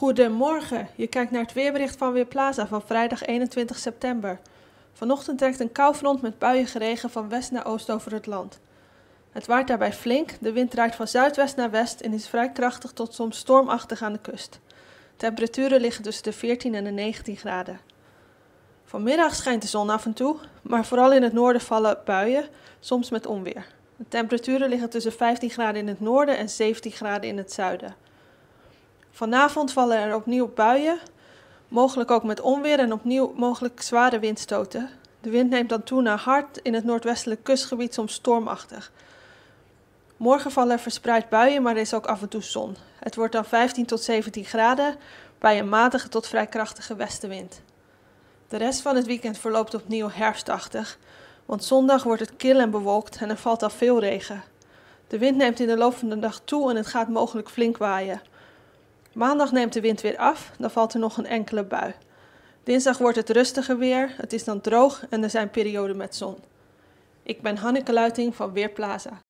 Goedemorgen, je kijkt naar het weerbericht van Weerplaza van vrijdag 21 september. Vanochtend trekt een koufront met buien geregen van west naar oost over het land. Het waait daarbij flink, de wind draait van zuidwest naar west en is vrij krachtig tot soms stormachtig aan de kust. Temperaturen liggen tussen de 14 en de 19 graden. Vanmiddag schijnt de zon af en toe, maar vooral in het noorden vallen buien, soms met onweer. De temperaturen liggen tussen 15 graden in het noorden en 17 graden in het zuiden. Vanavond vallen er opnieuw buien, mogelijk ook met onweer en opnieuw mogelijk zware windstoten. De wind neemt dan toe naar hard in het noordwestelijk kustgebied, soms stormachtig. Morgen vallen er verspreid buien, maar er is ook af en toe zon. Het wordt dan 15 tot 17 graden bij een matige tot vrij krachtige westenwind. De rest van het weekend verloopt opnieuw herfstachtig, want zondag wordt het kil en bewolkt en er valt al veel regen. De wind neemt in de loop van de dag toe en het gaat mogelijk flink waaien. Maandag neemt de wind weer af, dan valt er nog een enkele bui. Dinsdag wordt het rustiger weer, het is dan droog en er zijn perioden met zon. Ik ben Hanneke Luiting van Weerplaza.